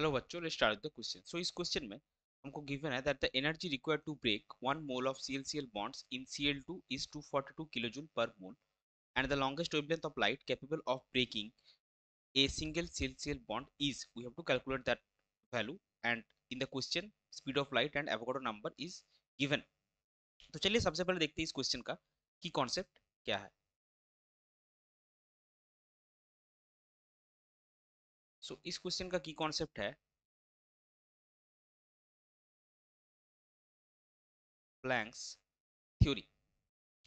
Hello बच्चों let's start the question so इस question में हमको गिवन है that the energy required to break one mole of ClCl bonds in Cl2 is 242 kilojoule per mole and the longest wavelength of light capable of breaking a single ClCl bond is we have to calculate that value and in the question speed of light and Avogadro number is given तो चलिए सबसे पहले देखते हैं इस question का की concept क्या है सो इस क्वेश्चन का की कॉन्सेप्ट है। प्लैंक्स थ्योरी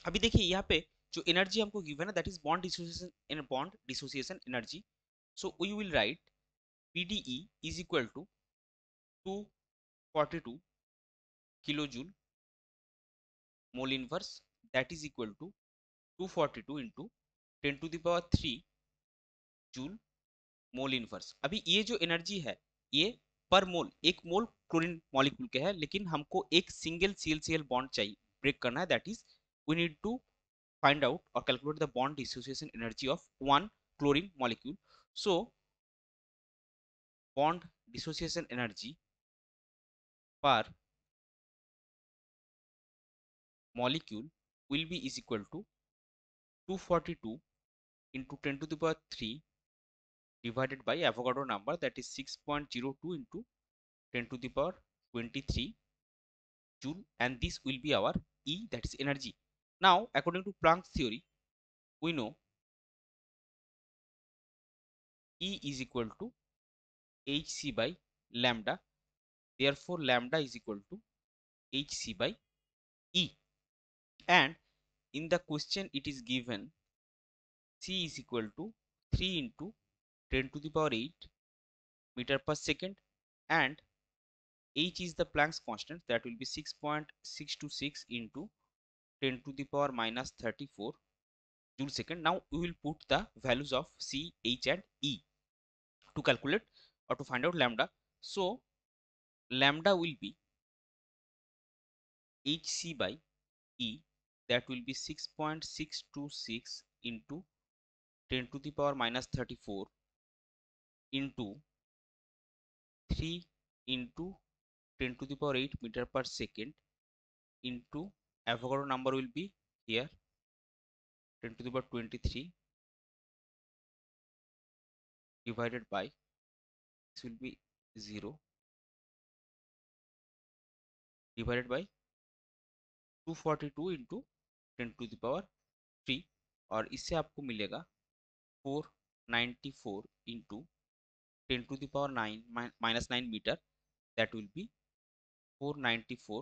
अभी देखिए, यहाँ पे जो एनर्जी हमको गिवन है that is bond dissociation in bond dissociation energy so we will write PDE is equal to 242 kilojoule mole inverse, that is equal to 242 into 10 to the power 3 joule mole inverse. अभी ये जो एनर्जी है, ये पर मोल, एक mole chlorine molecule के है, लेकिन हमको एक सिंगल सी एल बॉन्ड चाहिए, ब्रेक करना है that is we need to find out और calculate the bond dissociation energy of one chlorine molecule so bond dissociation energy per molecule will be is equal to 242 into 10 to the power 3 divided by Avogadro number that is 6.02 into 10 to the power 23 joule and this will be our E that is energy. Now according to Planck's theory we know E is equal to hc by lambda therefore lambda is equal to hc by E and in the question it is given C is equal to 3 into 10 to the power 8 meter per second and h is the Planck's constant that will be 6.626 into 10 to the power minus 34 joule second. Now we will put the values of C, H and E to calculate or to find out lambda. So lambda will be HC by E that will be 6.626 into 10 to the power minus 34 into three into ten to the power eight metre per second into Avogadro number will be here ten to the power twenty three divided by this will be zero divided by two forty two into ten to the power three और इससे आपको मिलेगा four ninety four into 10 to the power 9 minus 9 meter that will be 494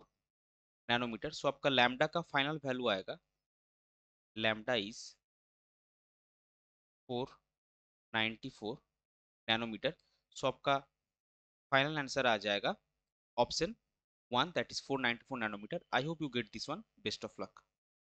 nanometre. So आपका lambda का final value आएगा। Lambda is 494 nanometre. सो आपका final answer आ जाएगा। Option one that is 494 nanometre. I hope you get this one best of luck